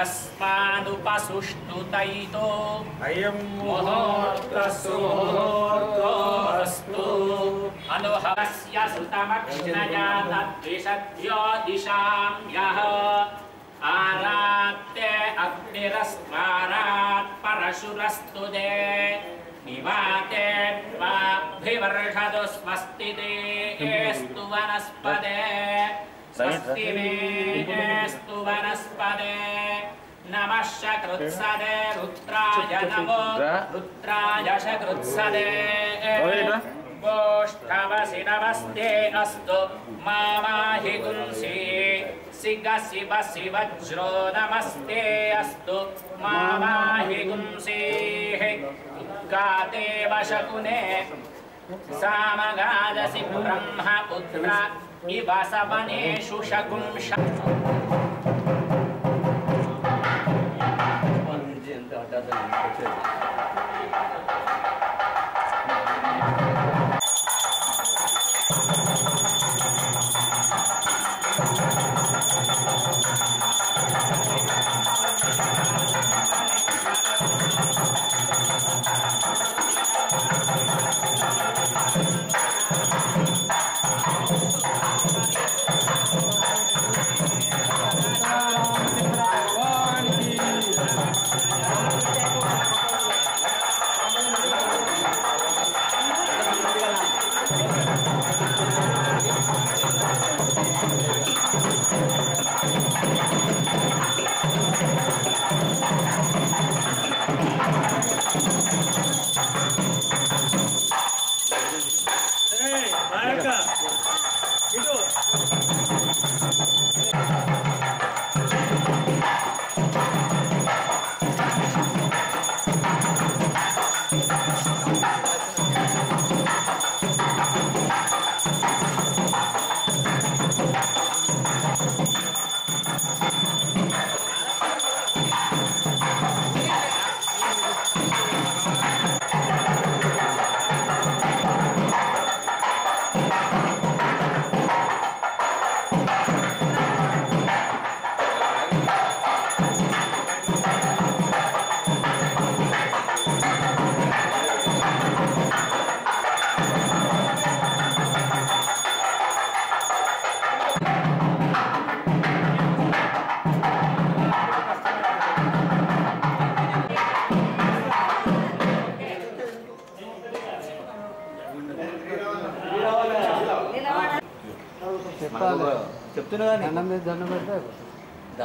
तस्मानुप अयं अयम् अनुहस्य श्रुतमक्षजात तद्विषद्यो दिशां यः। आरात्ते अग्निरस्मारात् परशुरस्तु दे। निवाते त्वाभिवर्षतु स्वस्ति दे एस्तु वनस्पदे स्तु वनस्पदे नमः शकृत्सदे रुद्राय नमो रुद्राय शकृत्सदे गोष्ठवसि नमस्ते अस्तु। मामाहि गुंसि शिगसिव शिव नमस्ते अस्तु। मामाहि गुंसेः गादेव शकुने सामगादसि ब्रह्म पुत्र Iba sabane, șușa cum șa...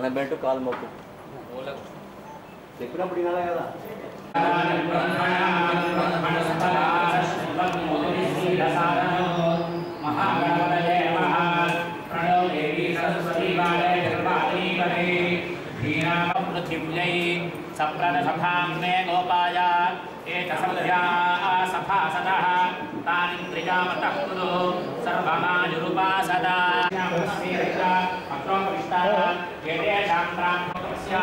ನನ್ನ ಬೆಲ್ಟು काल मोक ಸಿಕ್ಕನ ಬಿಡಿನಾಳ ಕದ ఏతేషాం ప్రాణోపస్య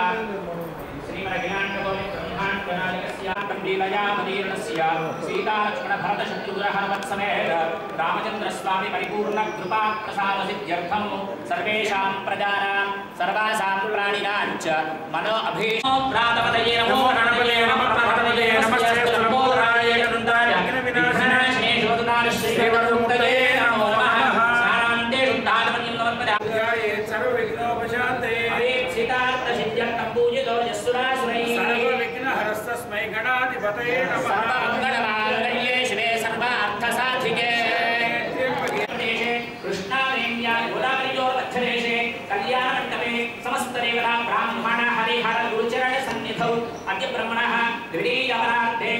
సీతాలక్ష్మణభరతశత్రుగ్రహణవత్సమేత రామచంద్రస్వామి పరిపూర్ణ కృపా ప్రసాద సిద్ధ్యర్థం సర్వేషాం ప్రజానాం సర్వాసాం ప్రాణినాం చ మనో అభీష్టో ప్రాతపతయే నమో గణపతయే నమః ప్రాతపతయే నమస్తే లంబోదరాయ నందాయ విఘ్ననాశినే శోధనాయ శ్రీవరుంతయే ब्रह्मणः द्वितीयपरार्धे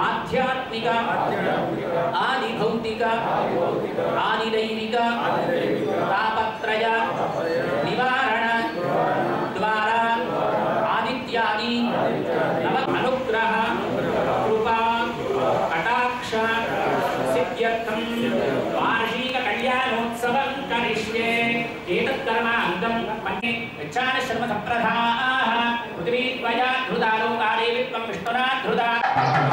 आध्यात्मिक आदिभौतिक आदिदैविक तापत्रय निवारण द्वारा आदित्यादि नव अनुग्रह कृपा कटाक्ष सिद्ध्यर्थम वार्षिक कल्याणोत्सव करिष्ये।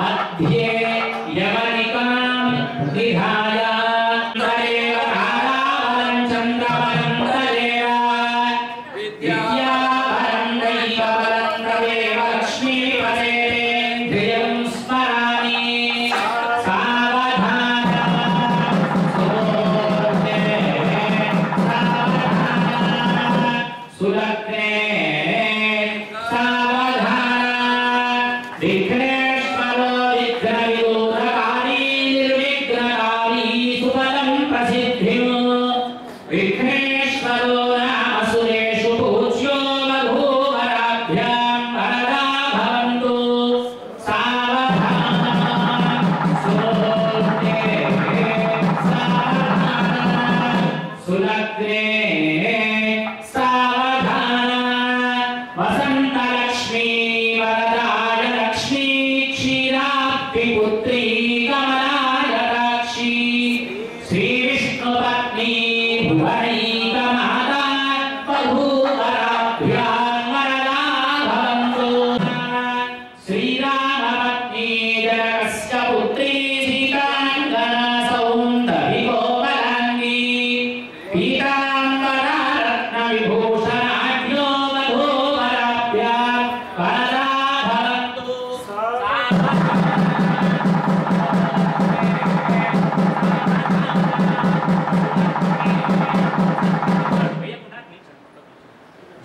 मध्य यमनिकाम निधा Repent.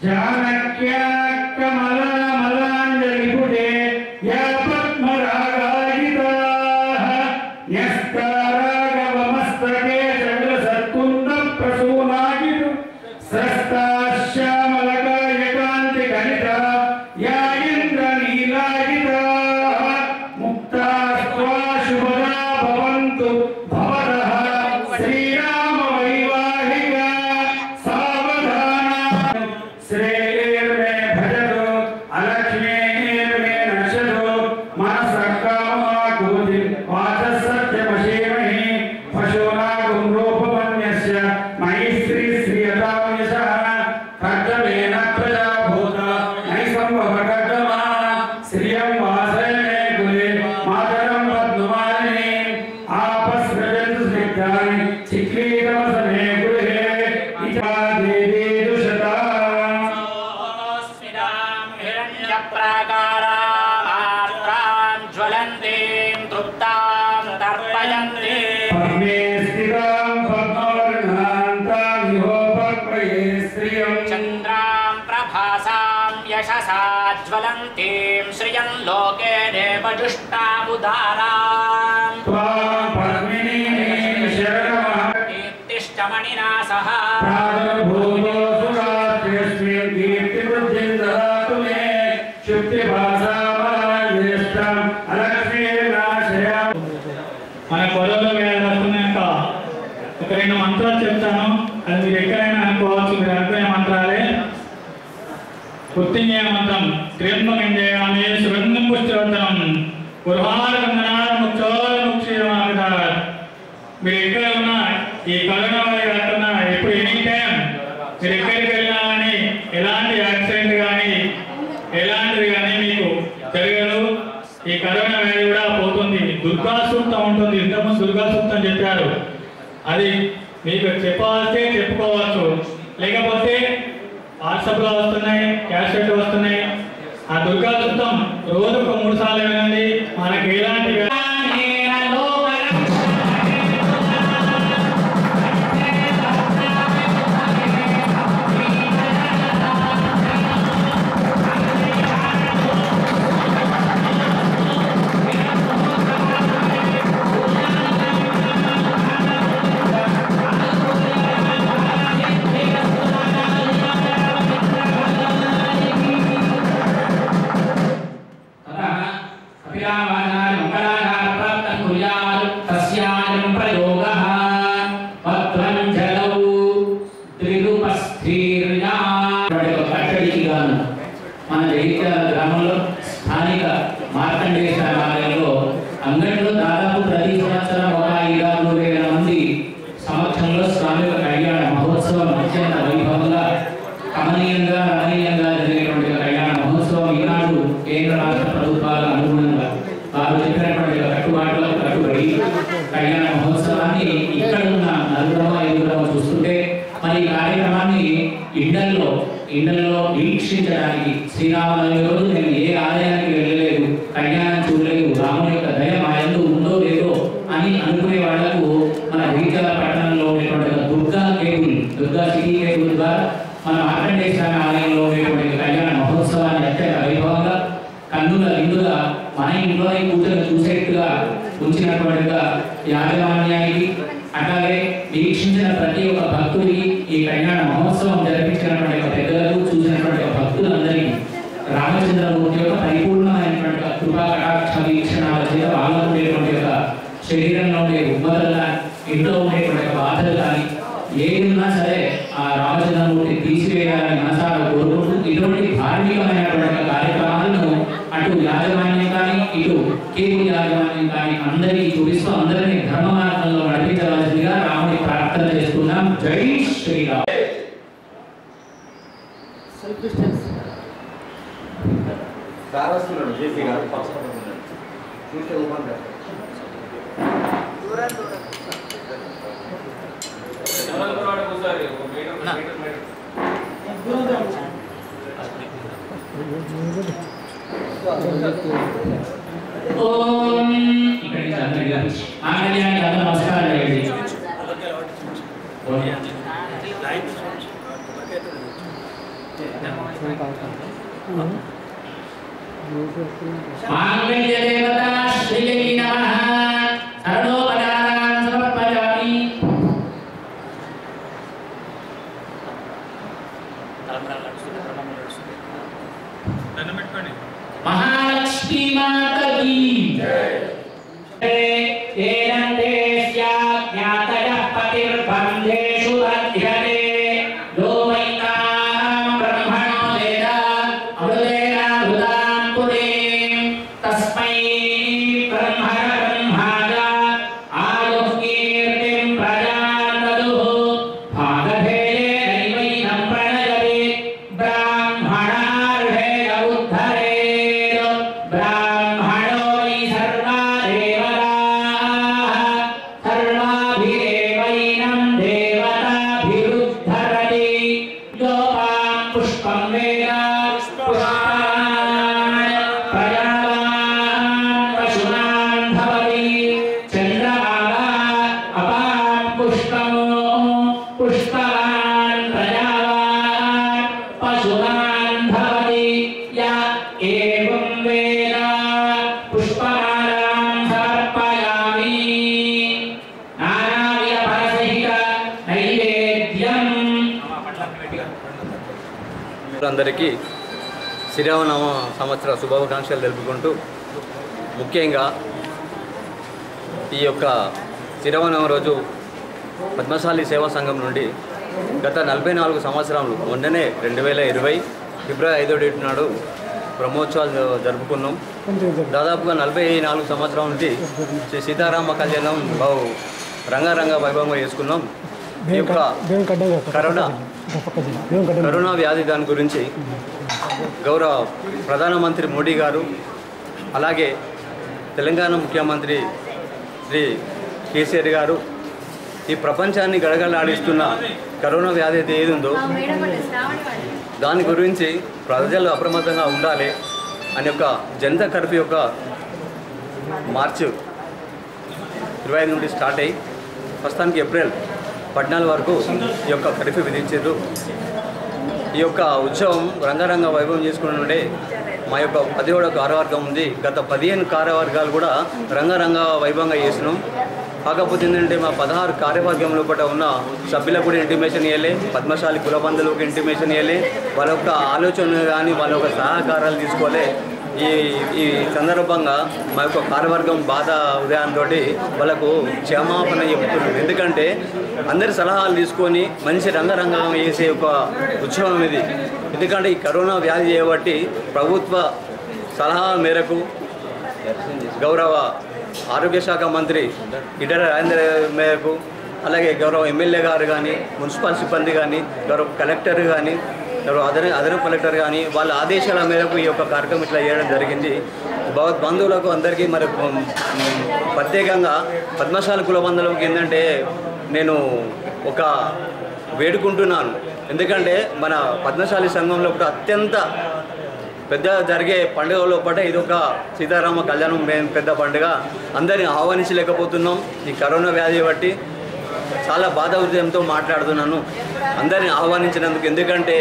Janakya మన కొలలో వేయాల్సిన ఒక రెండు మంత్రాలు చెప్తాను. అది మీరు ఎక్కడైనా అనుకోవచ్చు మీరు అనుకునే మంత్రాలే. కృత్తింజయ మంత్రం క్రియంబకంజ పెట్టారు. అది మీకు చెప్పాల్సే చెప్పుకోవచ్చు. లేకపోతే వాట్సాప్లో వస్తున్నాయి క్యాషెట్లు వస్తున్నాయి. ఆ దుర్గా రోజుకు మూడు సార్లు వినండి. మనకి ఎలాంటి మరి ఈ కార్యక్రమాన్ని ఇండల్లో ఇండల్లో వీక్షించడానికి శ్రీరామ రోజు మేము ఏ ఆలయం ఇంట్లో ఉండేటువంటి బాధలు కానీ ఏదున్నా సరే ఆ రామచంద్రమూర్తి తీసివేయాలని మనసారా కోరుకుంటూ ఇటువంటి ధార్మికమైనటువంటి కార్యక్రమాలను అటు యాజమాన్యం కానీ ఇటు కేబుల్ యాజమాన్యం కానీ అందరికీ చూపిస్తూ అందరినీ ధర్మ మార్గంలో నడిపించవలసిందిగా రాముడి ప్రార్థన చేస్తున్నాం జై శ్రీరామ్ చూస్తే ना ఓం ఇక్కడికి చంద్రుడి గారు ఆమె అందరూ నమస్కారాలు అండి ఆంగ్లేయ Amém. శ్రీరామనామ సంవత్సర శుభాకాంక్షలు తెలుపుకుంటూ ముఖ్యంగా ఈ యొక్క శ్రీరామనవం రోజు పద్మశాలి సేవా సంఘం నుండి గత నలభై నాలుగు సంవత్సరాలు మొన్ననే రెండు వేల ఇరవై ఫిబ్రవరి ఐదో డేట్ నాడు బ్రహ్మోత్సవాలు జరుపుకున్నాం. దాదాపుగా నలభై నాలుగు సంవత్సరాల నుంచి శ్రీ సీతారామ కళ్యాణం బాబు రంగారంగ వైభవంగా చేసుకున్నాం. ఈ యొక్క కరోనా కరోనా వ్యాధి దాని గురించి గౌరవ ప్రధానమంత్రి మోడీ గారు అలాగే తెలంగాణ ముఖ్యమంత్రి శ్రీ కేసీఆర్ గారు ఈ ప్రపంచాన్ని గడగడలాడిస్తున్న కరోనా వ్యాధి అయితే ఏది ఉందో దాని గురించి ప్రజలు అప్రమత్తంగా ఉండాలి అని యొక్క జనతా కర్ఫ్యూ యొక్క మార్చి ఇరవై ఐదు నుండి స్టార్ట్ అయ్యి ప్రస్తుతానికి ఏప్రిల్ పద్నాలుగు వరకు ఈ యొక్క కర్ఫ్యూ విధించారు. ఈ యొక్క ఉత్సవం రంగరంగ వైభవం చేసుకుని ఉండే మా యొక్క పదిహేడు కార్యవర్గం ఉంది. గత పదిహేను కార్యవర్గాలు కూడా రంగరంగ వైభవంగా చేసినాం. కాకపోతే ఏంటంటే మా పదహారు కార్యవర్గం లోపల ఉన్న సభ్యులకు కూడా ఇంటిమేషన్ ఇవ్వలే పద్మశాలి కులబంధులకు ఇంటిమేషన్ ఇవ్వలే వాళ్ళ యొక్క ఆలోచన కానీ వాళ్ళ యొక్క సహకారాలు తీసుకోలే. ఈ ఈ సందర్భంగా మా యొక్క కార్యవర్గం బాధ ఉదయంతో వాళ్ళకు క్షమాపణ చెబుతున్నాం. ఎందుకంటే అందరి సలహాలు తీసుకొని మంచి రంగరంగం వేసే ఒక ఉత్సవం ఇది. ఎందుకంటే ఈ కరోనా వ్యాధి చేయబట్టి ప్రభుత్వ సలహా మేరకు గౌరవ ఆరోగ్య శాఖ మంత్రి ఇటర రాజేంద్ర మేరకు అలాగే గౌరవ ఎమ్మెల్యే గారు కానీ మున్సిపల్ సిబ్బంది కానీ గౌరవ కలెక్టర్ కానీ గౌరవ అదన అదనపు కలెక్టర్ కానీ వాళ్ళ ఆదేశాల మేరకు ఈ యొక్క కార్యక్రమం ఇట్లా చేయడం జరిగింది. భగవద్ బంధువులకు అందరికీ మరి ప్రత్యేకంగా పద్మశాల కుల బంధువులకు ఏంటంటే నేను ఒక వేడుకుంటున్నాను. ఎందుకంటే మన పద్మశాలి సంఘంలో కూడా అత్యంత పెద్ద జరిగే పండుగలో పాటే ఇది ఒక సీతారామ కళ్యాణం మేము పెద్ద పండుగ. అందరిని ఆహ్వానించలేకపోతున్నాం. ఈ కరోనా వ్యాధి బట్టి చాలా బాధ హృదయంతో మాట్లాడుతున్నాను. అందరిని ఆహ్వానించినందుకు ఎందుకంటే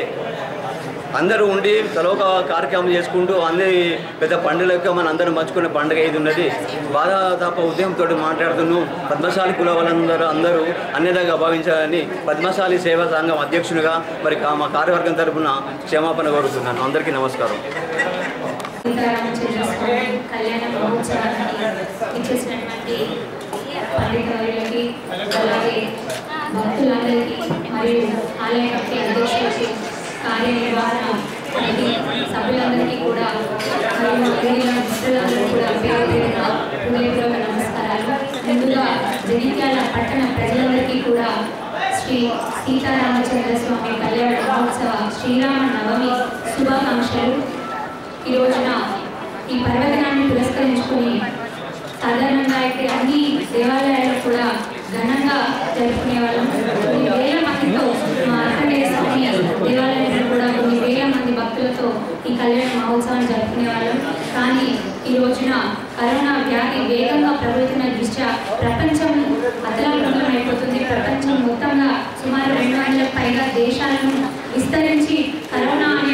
అందరూ ఉండి తలోక కార్యక్రమం చేసుకుంటూ అందరి పెద్ద పండుగలకు మన అందరం పంచుకునే పండుగ ఇది ఉన్నది. బాధాతాప ఉద్యమంతో ఉదయంతో మాట్లాడుతున్నాం పద్మశాలి కుల వాళ్ళందరూ అందరూ అన్యదాగా భావించాలని పద్మశాలి సేవా సంఘం అధ్యక్షునిగా మరి మా కార్యవర్గం తరపున క్షమాపణ కోరుతున్నాను. అందరికీ నమస్కారం. కళ్యాణ ఇచ్చేసినటువంటి అలాగే భక్తులందరికీ మరియు ఆలయ కమిటీ అధ్యక్షులకి కార్యనిర్వహణ కమిటీ సభ్యులందరికీ కూడా మరియు కూడా పేరు పేరున హృదయపూర్వక నమస్కారాలు ముందుగా జగిత్యాల పట్టణ ప్రజలందరికీ కూడా శ్రీ సీతారామచంద్ర స్వామి కళ్యాణ మహోత్సవ శ్రీరామ నవమి శుభాకాంక్షలు ఈ రోజున ఈ పర్వదినాన్ని పురస్కరించుకుని సాధారణంగా అయితే అన్ని దేవాలయాలు కూడా ఘనంగా జరుపుకునే వాళ్ళం కొన్ని వేల మందితో దేవాలయంలో కూడా కొన్ని వేల మంది భక్తులతో ఈ కళ్యాణ మహోత్సవాన్ని జరుపుకునే వాళ్ళం. కానీ ఈ రోజున కరోనా వ్యాధి వేగంగా ప్రబలుతున్న దృష్ట్యా ప్రపంచం అతలాకుతలం అయిపోతుంది. ప్రపంచం మొత్తంగా సుమారు రెండు వందల పైగా దేశాలను విస్తరించి కరోనా అనే